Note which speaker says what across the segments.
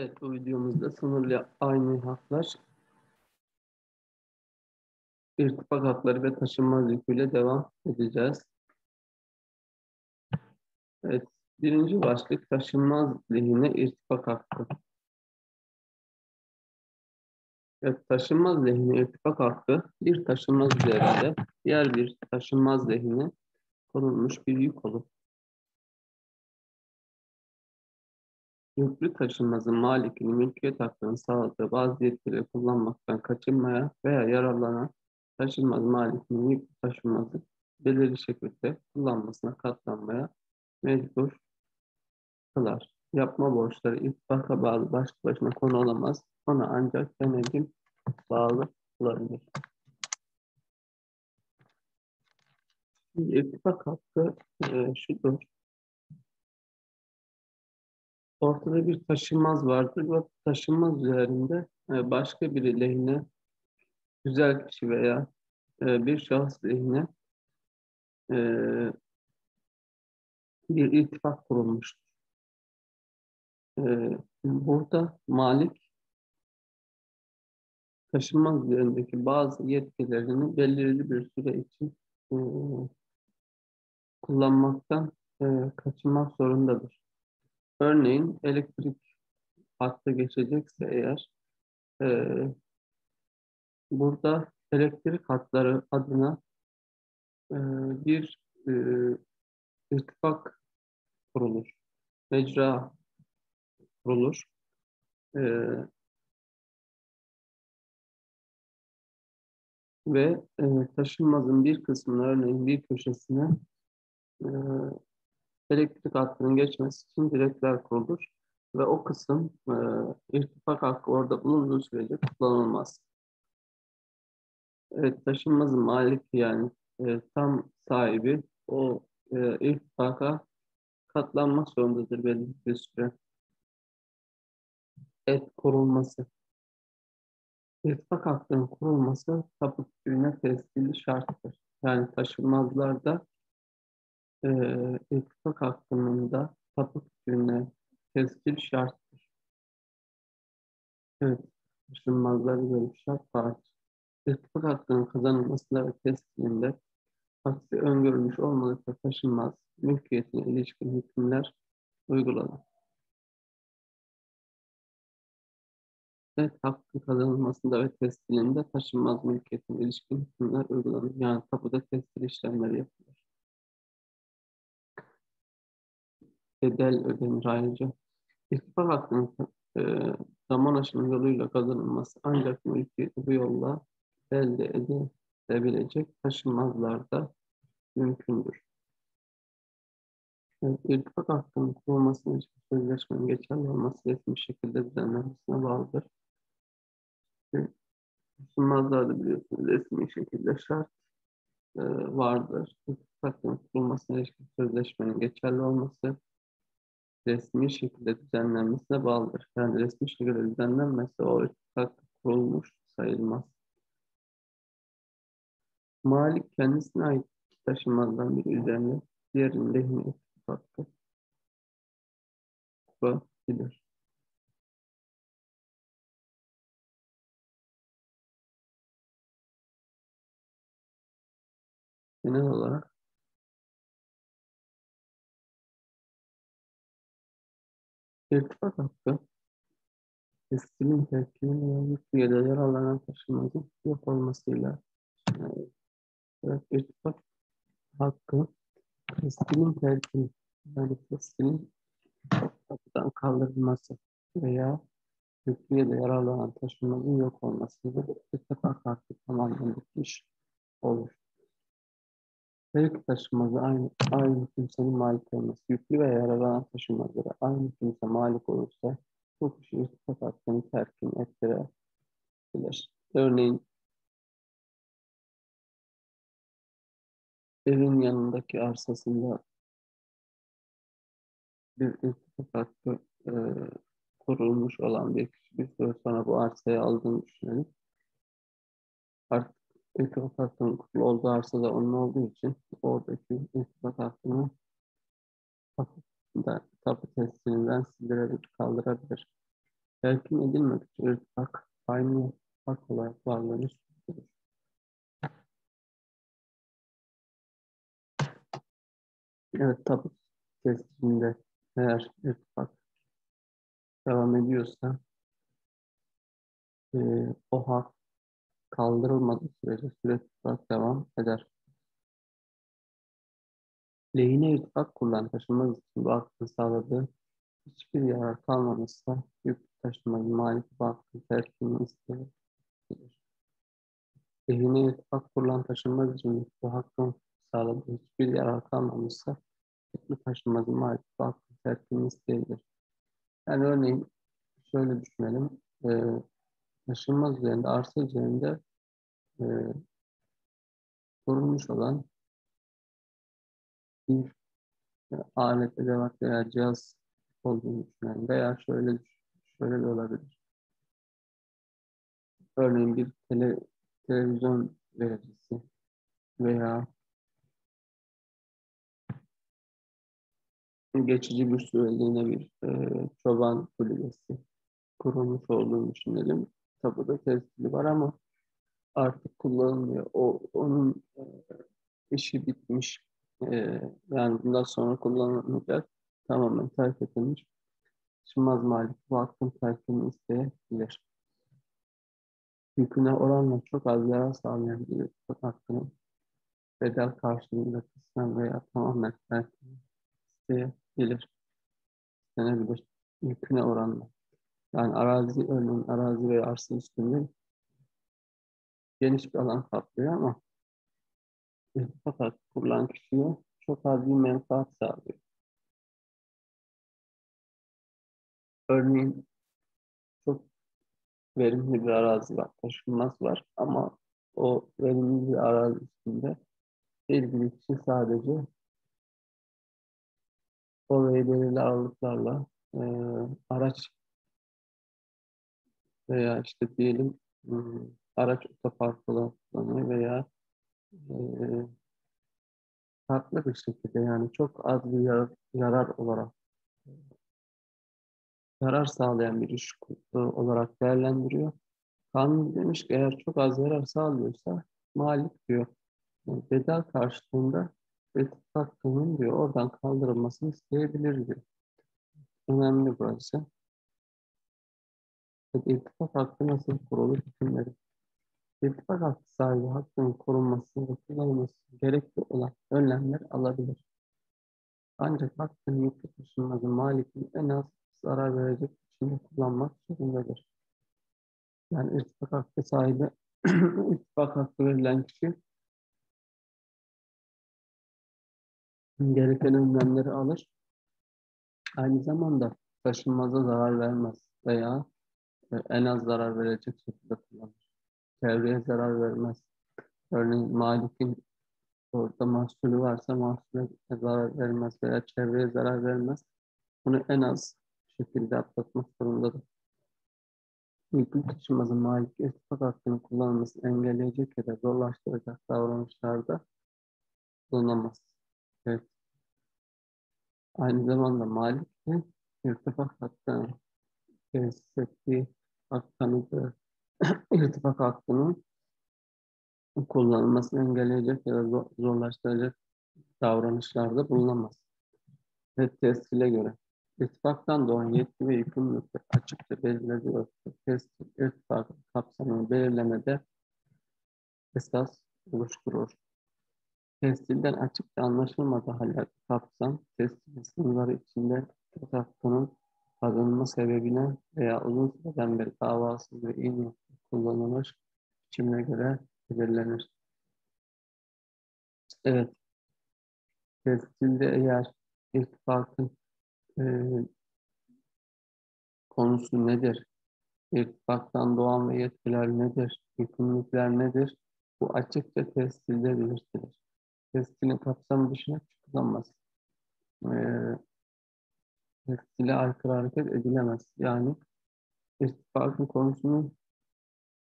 Speaker 1: Evet, bu videomuzda sınırlı aynı haklar, irtifak hakları ve taşınmaz yüküyle devam edeceğiz. Evet, birinci başlık taşınmaz lehine irtifak hakkı. Evet, taşınmaz lehine irtifak hakkı bir taşınmaz üzerinde diğer bir taşınmaz lehine konulmuş bir yük olur. Yüklü taşınmazın malikinin mülkiyet hakkını sağladığı bazı yetkileri kullanmaktan kaçınmaya veya yararlanan taşınmaz malikinin yüklü taşınmazı belirli şekilde kullanmasına katlanmaya mecbur kılar. Yapma borçları ittifaka bağlı başlı başına konu olamaz. Ona ancak denetim bağlı olabilir. İttifak hakkı e, şudur ortada bir taşınmaz vardır ve taşınmaz üzerinde e, başka biri lehine güzel kişi veya e, bir şahıs lehine e, bir ittifak kurulmuştur. Burada malik taşınmaz üzerindeki bazı yetkilerini belirli bir süre için kullanmaktan kaçınmak zorundadır. Örneğin elektrik hattı geçecekse eğer e, burada elektrik hatları adına e, bir e, irtifak kurulur. Mecra kurulur. E, ve e, taşınmazın bir kısmını örneğin bir köşesine e, elektrik hattının geçmesi için direkler kurulur ve o kısım e, irtifak hakkı orada bulunduğu sürece kullanılmaz. Evet, taşınmazın malik yani e, tam sahibi o e, irtifaka katlanmak zorundadır belli bir süre. Et kurulması. İrtifak hakkının kurulması tapu tüyüne tescilli şarttır. Yani taşınmazlarda e, ittifak hakkında tapu kütüğüne tescil şarttır. Evet, taşınmazlarda böyle bir şart var. İttifak hakkının kazanılmasında ve tescilinde aksi öngörülmüş olmadıkça taşınmaz mülkiyetine ilişkin hükümler uygulanır. Evet, hakkın kazanılmasında ve tescilinde taşınmaz mülkiyetine ilişkin hükümler uygulanır. Yani tapuda tescil işlemleri yapılır. Bedel ödenir ayrıca. İstifak hakkının e, zaman aşımı yoluyla kazanılması ancak mülkiyeti bu yolla elde edilebilecek taşınmazlarda mümkündür. Evet, irtifak hakkının kurulmasına ilişkin sözleşmenin geçerli olması resmi şekilde düzenlenmesine bağlıdır. Taşınmazlarda biliyorsunuz resmi şekilde şart e, vardır. İrtifak hakkının kurulmasına ilişkin sözleşmenin geçerli olması resmi şekilde düzenlenmesine bağlıdır. Yani resmi şekilde düzenlenmezse o ittifak kurulmuş sayılmaz. Malik kendisine ait taşınmazdan bir üzerine diğerinin lehine ittifakı kurabilir. Genel olarak İrtifak hakkı, eskinin terkinin ya da yararlanan taşınmazın yok olmasıyla evet, irtifak hakkı eskinin terkinin yani eskinin kapıdan kaldırılması veya yüklü ya da yararlanan taşınmazın yok olmasıyla irtifak hakkı tamamen bitmiş olur. Her iki taşınmazı aynı, aynı kimsenin malik olması, yüklü veya yararlanan taşınmazlara aynı kimse malik olursa bu kişi irtifak hakkını terkin ettirebilir. Örneğin evin yanındaki arsasında bir irtifak hakkı e, kurulmuş olan bir kişi bir süre sonra bu arsayı aldığını düşünelim. Artık irtibat hakkının kurulu olduğu arsada onun olduğu için oradaki irtibat hakkını tapu, tapu tescilinden sildirebilir, kaldırabilir. Telkin edilmedikçe irtifak aynı hak olarak varlığını sürdürür. Evet tabi testinde eğer irtifak devam ediyorsa e, o hak kaldırılmadığı sürece süre irtifak devam eder. Lehine irtifak kurulan taşınmaz için bu hakkın sağladığı hiçbir yarar kalmamışsa yük taşınmacı malik bu hakkın terkini isteyebilir. Lehine irtifak kurulan taşınmaz için bu hakkın sağladığı hiçbir yarar kalmamışsa yük taşınmacı malik bu hakkın terkini isteyebilir. Yani örneğin şöyle düşünelim. E, taşınmaz üzerinde, arsa üzerinde e, kurulmuş olan bir alet, edevat veya cihaz olduğunu düşünelim. Veya şöyle şöyle de olabilir. Örneğin bir tele, televizyon vericisi veya geçici bir süreliğine bir e, çoban kulübesi kurulmuş olduğunu düşünelim. Tabuda tescili var ama artık kullanılmıyor. O onun e, işi bitmiş. E, yani bundan sonra kullanılmayacak. Tamamen terk edilmiş. Çıkmaz malik bu hakkın terkini isteyebilir. Yüküne oranla çok az yarar sağlayan bir hakkının bedel karşılığında kısmen veya tamamen terkini isteyebilir. İstenebilir. Yüküne oranla. Yani arazi, örneğin arazi veya arsa üstünde geniş bir alan kaplıyor ama fakat kurulan kişiye çok az bir menfaat sağlıyor. Örneğin çok verimli bir arazi var, taşınmaz var ama o verimli bir arazi üstünde ilgili kişi sadece orayı belirli aralıklarla e, araç veya işte diyelim hmm, araç otoparkı kullanıyor veya farklı bir şekilde yani çok az bir yarar, yarar olarak yarar sağlayan bir iş olarak değerlendiriyor. Kanun demiş ki eğer çok az yarar sağlıyorsa malik diyor. Yani bedel karşılığında etik hakkının diyor oradan kaldırılmasını isteyebilir diyor. Önemli burası. İltifak hakkı nasıl kurulur hükümleri? İltifak hakkı sahibi hakkının korunması ve kullanılması gerekli olan önlemler alabilir. Ancak hakkın yüklü taşınmazı malikin en az zarar verecek biçimde kullanmak zorundadır. Yani irtifak hakkı sahibi, irtifak hakkı verilen kişi gereken önlemleri alır. Aynı zamanda taşınmaza zarar vermez veya en az zarar verecek şekilde kullanır. Çevreye zarar vermez. Örneğin malikin orada mahsulü varsa mahsule zarar vermez veya çevreye zarar vermez. Bunu en az şekilde atlatmak zorundadır. Yüklü taşımazın malik irtifak hakkını kullanılmasını engelleyecek ya da zorlaştıracak davranışlarda bulunamaz. Evet. Aynı zamanda malik de irtifak hakkını tesis ettiği hak irtifak hakkının kullanılmasını engelleyecek ya da zorlaştıracak davranışlarda bulunamaz. Ve tescile göre İttifaktan doğan yetki ve yükümlülükler açıkça belirlediği tescil irtifakın kapsamını belirlemede esas oluşturur. Tescilden açıkça anlaşılmadığı halde kapsam, tescilin sınırları içinde hakkının kazanma sebebine veya uzun süreden beri davasız ve iyi niyetli kullanılmış biçimine göre belirlenir. Evet. Tescilde eğer irtifakın e, konusu nedir? İrtifaktan doğan ve yetkiler nedir? Yükümlülükler nedir? Bu açıkça testilde belirtilir. Testilin kapsamı dışına çıkılamaz. E, testile aykırı hareket edilemez. Yani irtifakın konusunu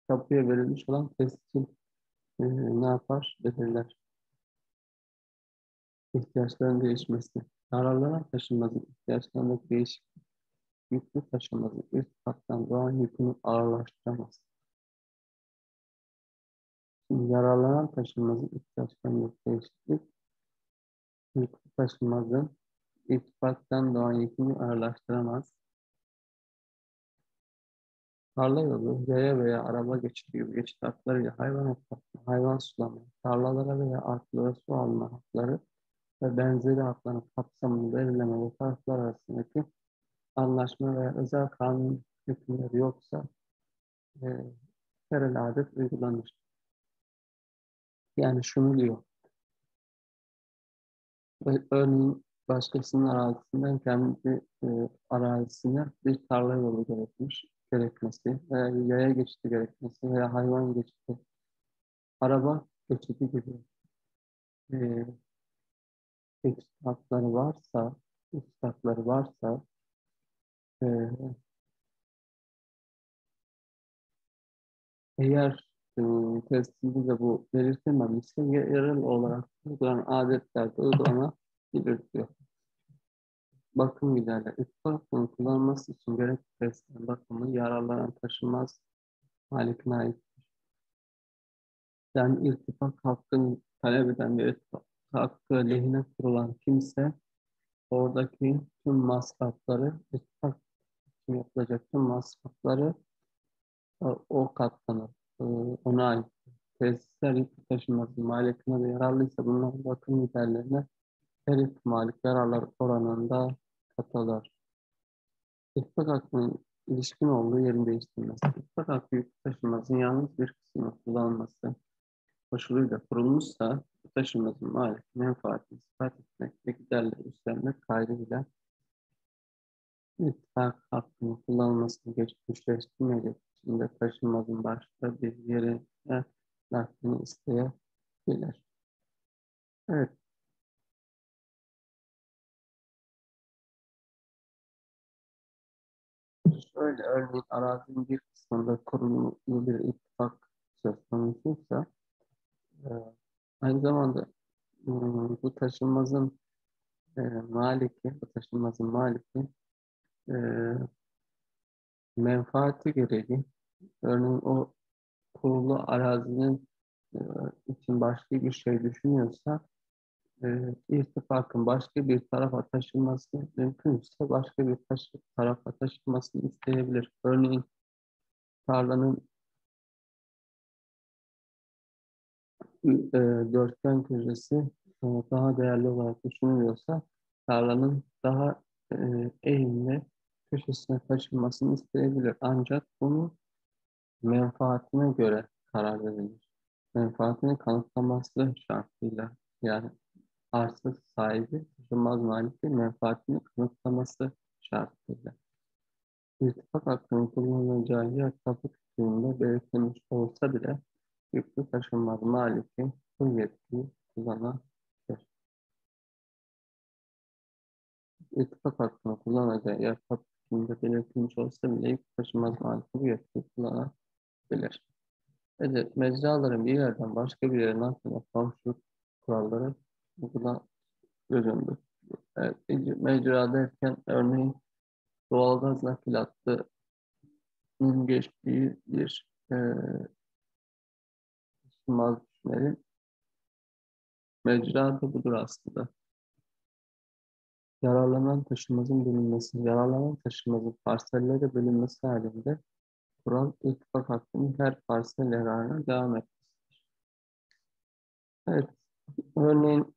Speaker 1: kapıya verilmiş olan testil e, ne yapar? Belirler. İhtiyaçların değişmesi. Yararlanan taşınmazın ihtiyaçlarındaki değişiklik yüklü taşımazın irtifattan doğan yükünü ağırlaştıramaz. Şimdi yararlanan taşımazın ihtiyaçlarında değişiklik, yüklü taşımazın irtifattan doğan yükünü ağırlaştıramaz. Tarla yolu, yaya veya araba geçidi gibi geçit haklarıyla hayvan otlatma, hayvan sulama, tarlalara veya artlara su alma hakları ve benzeri hakların kapsamını belirleme ve taraflar arasındaki anlaşma veya özel kanun hükümleri yoksa e, terel adet uygulanır. Yani şunu diyor. Örneğin başkasının arazisinden kendi e, arazisine bir tarla yolu gerekmiş, gerekmesi veya yaya geçidi gerekmesi veya hayvan geçidi, araba geçidi gibi e, geçit hakları varsa, geçit hakları varsa e, eğer e, tescilde de bu belirtilmemişse yerel olarak uygulanan adetlerde uygulanabilir diyor. Bakım giderler. İttifakın kullanılması için gerekli testlerin bakımı yararlanan taşınmaz malikine aittir. Yani irtifak hakkını talep eden bir irtifak hakkı lehine kurulan kimse oradaki tüm masrafları ittifak için yapılacak tüm masrafları e, o katlanır. E, ona ait. Tesisler yük taşınması maliyetine de yararlıysa bunların bakım giderlerine her ihtimali yararlar oranında katılır. İttifak hakkının ilişkin olduğu yerin değiştirilmesi. İttifak hakkı yük taşınmasının yalnız bir kısmını kullanılması koşuluyla kurulmuşsa bu taşınmazın malik menfaatini ispat etmek ve giderleri üstlenmek kaydıyla ittifak hakkının kullanılmasını güçleştirmeyecek biçimde taşınmazın başka bir yere naklini isteyebilir. Evet. Şöyle örneğin arazinin bir kısmında kurulu bir ittifak söz konusuysa e, aynı zamanda e, bu taşınmazın e, maliki, bu taşınmazın maliki e, menfaati gereği örneğin o kurulu arazinin e, için başka bir şey düşünüyorsa e, irtifakın başka bir tarafa taşınması mümkünse başka bir taş tarafa taşınmasını isteyebilir. Örneğin tarlanın e, dörtgen köşesi e, daha değerli olarak düşünülüyorsa tarlanın daha e, eğimli köşesine taşınmasını isteyebilir. Ancak bunu menfaatine göre karar verilir. Menfaatini kanıtlaması şartıyla yani arsa sahibi taşınmaz maliki menfaatini kanıtlaması şartıyla. İrtifak hakkının kullanılacağı yer tapu hükmünde belirtilmiş olsa bile yüklü taşınmaz maliki bu yetkiyi kullanabilir. İrtifak hakkını kullanacağı yer tapu hükmünde belirtilmiş olsa bile yüklü taşınmaz maliki bu yetkiyi kullanabilir. Evet, mecraların bir yerden başka bir yere nakline komşuluk kuralları uygula göründü. Evet, mecra derken örneğin doğalgaz nakilatının geçtiği bir e, taşınmaz düşünelim. Mecra da budur aslında. Yararlanan taşınmazın bölünmesi, yararlanan taşınmazın parsellere bölünmesi halinde kural ittifak hakkının her parsel yararına devam etmesidir. Evet, örneğin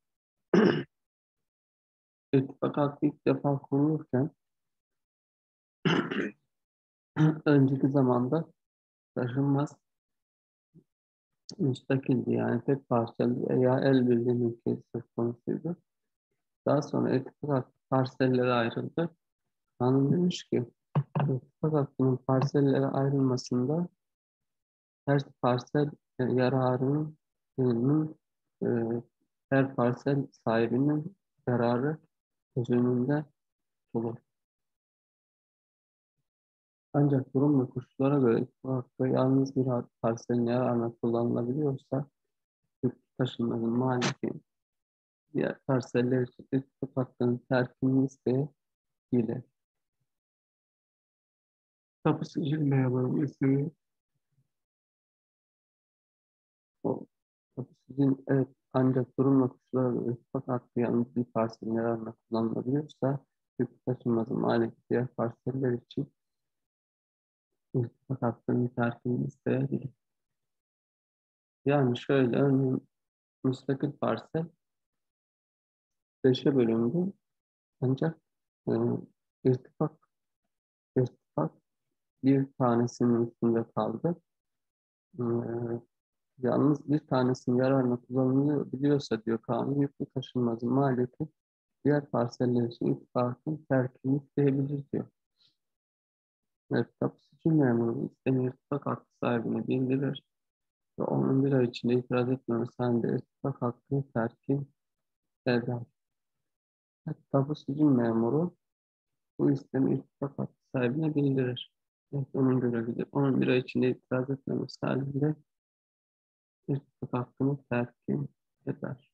Speaker 1: ittifak ilk defa kurulurken önceki zamanda taşınmaz müstakildi yani tek parçalı veya el birliği mülkiyet söz konusuydu. Daha sonra ittifak parsellere ayrıldı. Kanun demiş ki ittifak hakkının parsellere ayrılmasında her parsel yararının e, her parsel sahibinin yararı göz önünde olur. Ancak durum ve koşullara göre hakkı yalnız bir parselin yararına kullanılabiliyorsa yurt taşınmanın maliki diğer parseller için ittifak hakkının terkini isteyebilir. Tapu sicil memuru ismi o tapu sicil evet ancak durumla koşulları ve hakkı yalnız bir parselin yararına kullanılabiliyorsa yük taşınmazın maliyeti diğer parseller için ittifak hakkının terkini isteyebilir. Yani şöyle örneğin müstakil parsel beşe bölündü ancak e, irtifak irtifak bir tanesinin üstünde kaldı. E, yalnız bir tanesinin yararına kullanılabiliyorsa diyor kanun yüklü taşınmazın maliyeti diğer parseller için ittifakın terkini isteyebilir diyor. Evet, tapusucu memuru istemi irtifak hakkı sahibine bildirir ve onun bir ay içinde itiraz etmemesi halinde irtifak hakkını terkin eder. Evet, tapusucu memuru bu istemi irtifak hakkı sahibine bildirir. Evet, onun görevidir. Onun bir ay içinde itiraz etmemesi halinde irtifak hakkını terkin eder.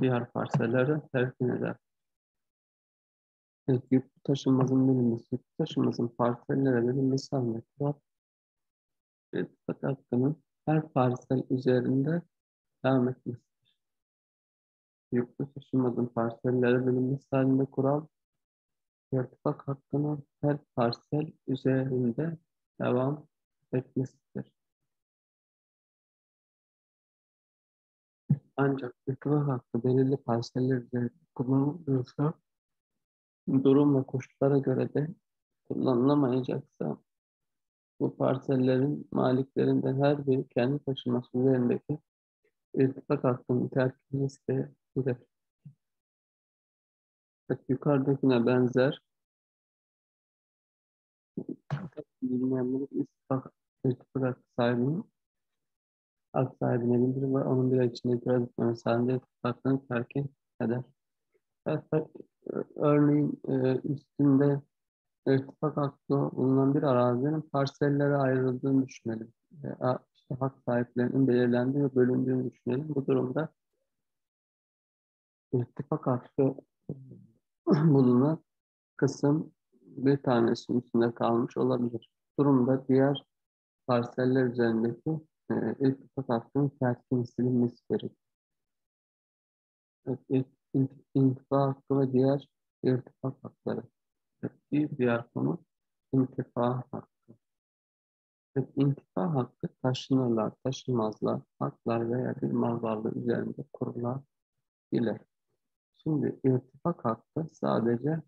Speaker 1: Diğer parsellere terkin eder. Evet, yüklü taşınmazın bilinmesi, yüklü taşınmazın parsellere halinde kural irtifak hakkının her parsel üzerinde devam etmesidir. Yüklü taşınmazın parsellere verilmesi halinde kural irtifak hakkının her parsel üzerinde devam etmesidir. Ancak irtifak hakkı belirli parseller üzerinde kullanılıyorsa durum ve koşullara göre de kullanılamayacaksa bu parsellerin maliklerinden her biri kendi taşıması üzerindeki irtifak hakkının terkini isteyebilir. Evet, yukarıdakine benzer bilmeyenleri irtifak, irtifak hakkı sahibinin hak sahibine bildirir ve onun bir içinde itiraz etmemesi halinde irtifak hakkını terkin eder. Evet, örneğin e, üstünde irtifak hakkı bulunan bir arazinin parsellere ayrıldığını düşünelim. E, işte hak sahiplerinin belirlendiği ve bölündüğünü düşünelim. Bu durumda irtifak hakkı bulunan kısım bir tanesinin üstünde kalmış olabilir. Durumda diğer parseller üzerindeki e, irtifak hakkının terkini silinmesi gerekir. Evet, intifa hakkı ve diğer irtifak hakları. Bir diğer konu intifa hakkı. Evet, hakkı taşınırlar, taşınmazlar, haklar veya bir mal varlığı üzerinde kurulabilir. Şimdi irtifak hakkı sadece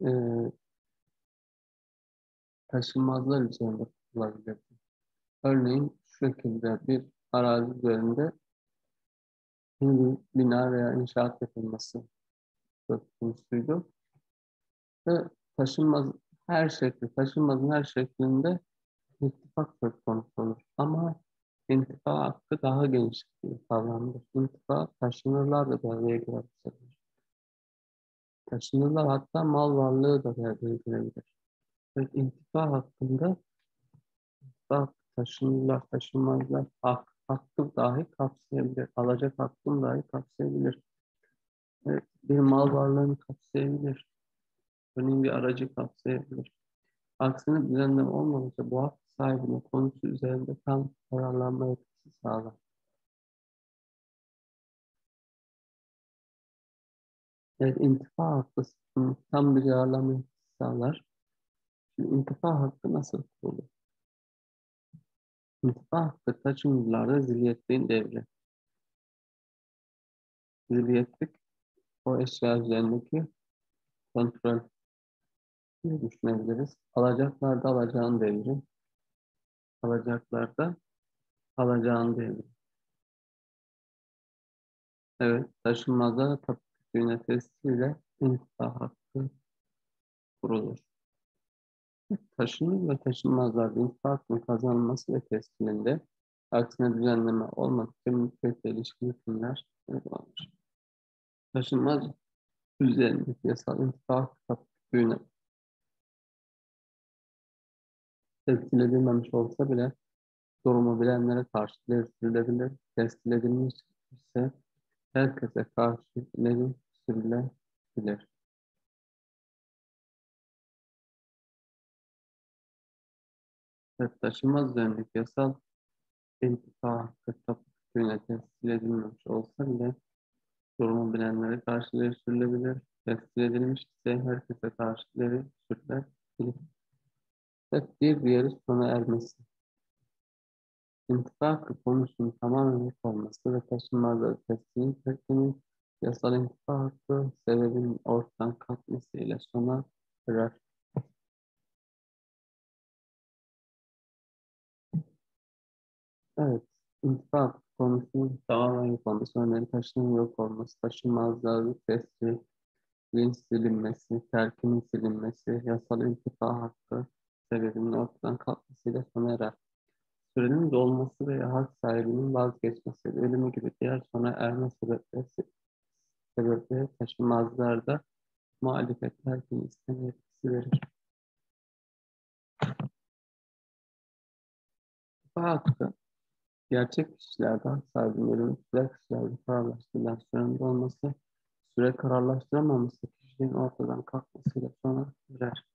Speaker 1: e, taşınmazlar üzerinde kurulabilir. Örneğin şu şekilde bir arazi üzerinde bir bina veya inşaat yapılması söz konusuydu. Ve taşınmaz her şekli, taşınmazın her şeklinde ittifak söz konusu olur. Ama intifa hakkı daha geniş bir kavramdır. İntifa taşınırlar da devreye girebilir. Taşınırlar hatta mal varlığı da devreye girebilir. Evet, intifa hakkında hakkı taşınırlar, taşınmazlar, hak, hakkı dahi kapsayabilir. Alacak hakkını dahi kapsayabilir. Bir mal varlığını kapsayabilir. Örneğin bir aracı kapsayabilir. Aksine düzenleme olmamışsa bu hak sahibinin konusu üzerinde tam kararlanma etkisi sağlar. Evet, intifa hakkı tam bir yararlanma etkisi sağlar. Şimdi intifa hakkı nasıl kurulur? İntifa hakkı taşımcılarda ziliyetliğin devri. Ziliyetlik o eşya üzerindeki kontrol diye düşünebiliriz. Alacaklarda alacağın devri. Alacaklarda alacağın devri. Evet, taşınmazda tapu kütüğüne testiyle intifa hakkı kurulur. Taşınır ve taşınmazlarda intifa hakkının kazanılması ve tescilinde aksine düzenleme olmadıkça mülkiyetle ilişkili hükümler uygulanır. Taşınmaz üzerindeki yasal intifa hakkı kütüğüne tescil edilmemiş olsa bile durumu bilenlere karşı ileri tescil edilmiş ise herkese karşı ileri sürülebilir. Ve taşınmaz üzerindeki yasal intika hakkı tapu tescil edilmemiş olsa bile durumu bilenlere karşı ileri sürülebilir. Tescil edilmiş ise herkese karşı ileri sürülebilir. Evet, bir diğeri sona ermesi. İntika hakkı konusunun tamamen yok olması ve taşınmazları tescilin terkinin yasal intika hakkı sebebin ortadan kalkmasıyla sona erer. Evet, intifak konusunun tamamen yok olması, örneğin taşının yok olması, taşınmazları tescilin silinmesi, terkinin silinmesi, yasal intifak hakkı sebebinin ortadan kalkmasıyla sona erer. Sürenin dolması veya hak sahibinin vazgeçmesi, ölümü gibi diğer sona erme sebepleri, sebepleri taşınmazlarda muhalefet terkini isteme yetkisi verir. Bu hakkı gerçek kişilerde hak sahibinin ölümü süre kişilerde kararlaştırılan sürenin dolması, süre kararlaştıramaması kişiliğin ortadan kalkmasıyla sona erer.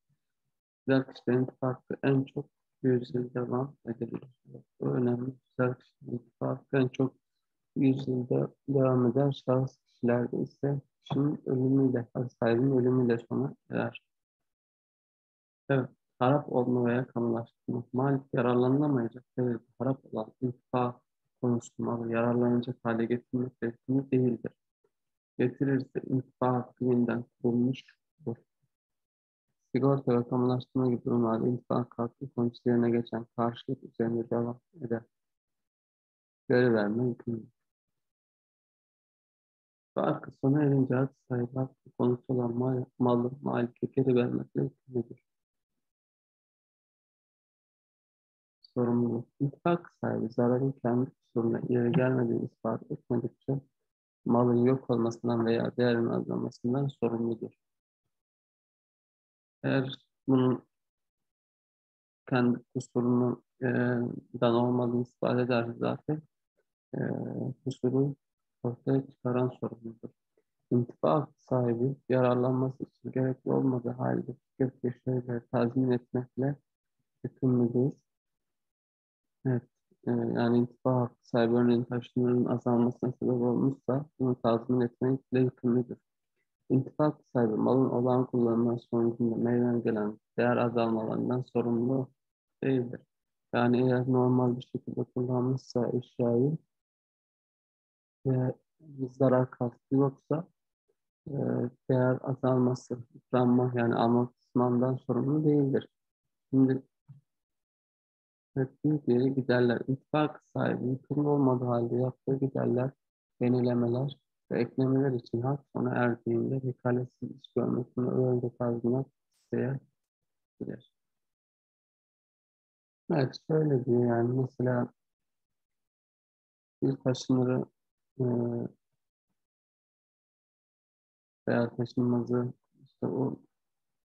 Speaker 1: Güzel kişilerin ittifakı en çok 100 yıl devam edebilir. Bu önemli. Güzel kişilerin ittifakı en çok 100 yılda devam eder. Şahıs kişilerde ise kişinin ölümüyle, sahibinin ölümüyle sona erer. Evet, harap olma veya kamulaştırma. Malik yararlanılamayacak derecede harap olan intifak konusunda yararlanacak hale getirmek mümkün değildir. Getirirse intifak hakkı yeniden kurulmuştur. Sigorta ve kamulaştırma gibi durumlarda intifak hakkı konusu geçen karşılık üzerinde devam eder. Geri verme yükümlülük. Hakkı sona erince hak sahibi hakkı konusu olan mal, malı malike geri vermekle yükümlüdür. Sorumluluk. İntifak sahibi zararın kendi kusuruna ileri gelmediğini ispat etmedikçe malın yok olmasından veya değerinin azalmasından sorumludur. Eğer bunun kendi kusurundan e, olmadığını ispat ederse zaten e, kusuru ortaya çıkaran sorumludur. İntifak sahibi yararlanması için gerekli olmadığı halde fikir şeyleri tazmin etmekle yükümlüdür. Evet, e, yani intifak sahibi örneğin taşınırın azalmasına sebep olmuşsa bunu tazmin etmekle yükümlüdür. İntifak sahibi malın olan kullanımı sonucunda meydana gelen değer azalmalarından sorumlu değildir. Yani eğer normal bir şekilde kullanmışsa eşyayı ve zarar kastı yoksa e, değer azalması, yıpranma yani amortismandan sorumlu değildir. Şimdi ettiği yere giderler. İttifak sahibi yıkımlı olmadığı halde yaptığı giderler, yenilemeler ve eklemeler için hak sona erdiğinde vekalesiz iş görmesini öyle tazminat isteyebilir. Evet şöyle diyor yani mesela bir taşınırı e, veya taşınmazı işte o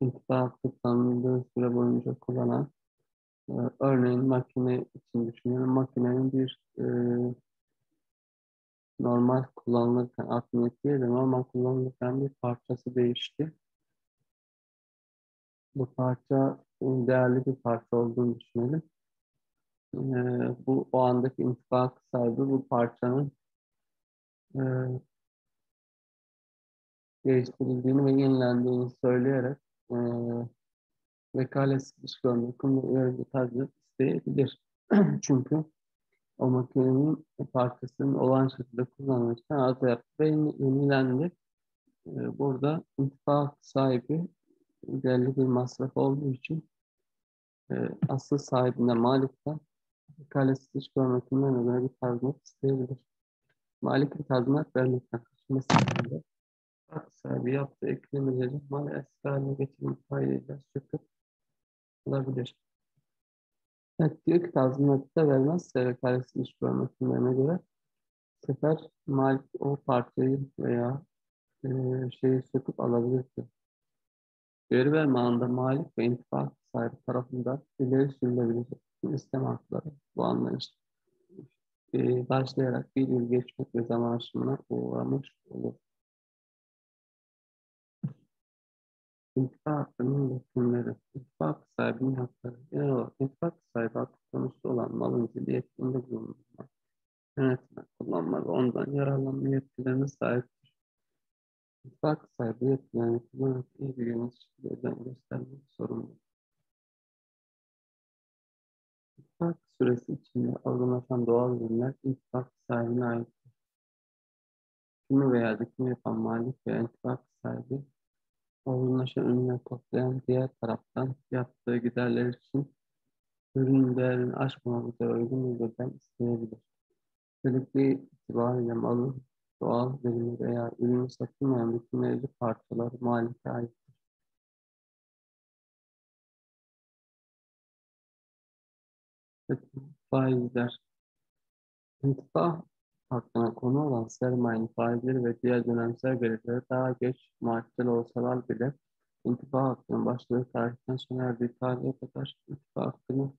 Speaker 1: intifak tanındığı süre boyunca kullanan örneğin makine için düşünüyorum. Makinenin bir e, normal kullanılırken akmiyet değil de normal kullanılırken bir parçası değişti. Bu parça değerli bir parça olduğunu düşünelim. Ee, bu o andaki intifak sahibi bu parçanın e, değiştirildiğini ve yenilendiğini söyleyerek e, vekaletsiz iş görmek uyarıcı tazminat isteyebilir. Çünkü o makinenin parçasının olan şekilde kullanılırken arıza yaptı ve yenilendi. Ee, burada intifak sahibi belli bir masraf olduğu için e, asıl sahibine malikten vekalesiz iş görmekten göre bir tazminat isteyebilir. Malik bir tazminat vermekten kaçınması halinde hak sahibi yaptığı eklemeleri mal haline getirmek kaydıyla söküp alabilir. Evet, diyor ki tazminatı da vermezse vekalesiz iş görmekten göre sefer malik o parçayı veya e, şeyi söküp alabilir. Geri verme anında malik ve intifak sahibi tarafından ileri sürülebilecek istem hakları bu anlayış e, başlayarak bir yıl geçmek ve zaman aşımına uğramış olur. İntifak hakkının hükümleri. İntifak sahibinin hakları. Genel olarak intifak sahibi hakkı konusu olan malın zilyetinde bulunmak, yönetme, kullanma ve ondan yararlanma yetkilerine sahiptir. İntifak sahibi yetkilerini kullanarak iyi bir yöneticilik özen göstermek sorumludur. İntifak süresi içinde olgunlaşan doğal ürünler intifak sahibine aittir. Kimi veya dikim yapan malik veya intifak sahibi olgunlaşan ürünleri toplayan diğer taraftan yaptığı giderler için ürünün değerini aşmamak üzere uygun bir bedel isteyebilir. Özellikle itibariyle malın doğal verimi veya ürünü satılmayan bütünleyici parçaları malike aittir. Faizler İntifa hakkına konu olan sermayenin faizleri ve diğer dönemsel gelirleri daha geç muaddel olsalar bile intifa hakkının başladığı tarihten sona erdiği tarihe kadar intifa hakkının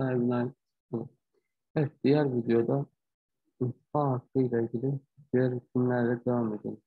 Speaker 1: sahibine. Evet, diğer videoda intifa hakkı ile ilgili diğer hükümlerle devam edelim.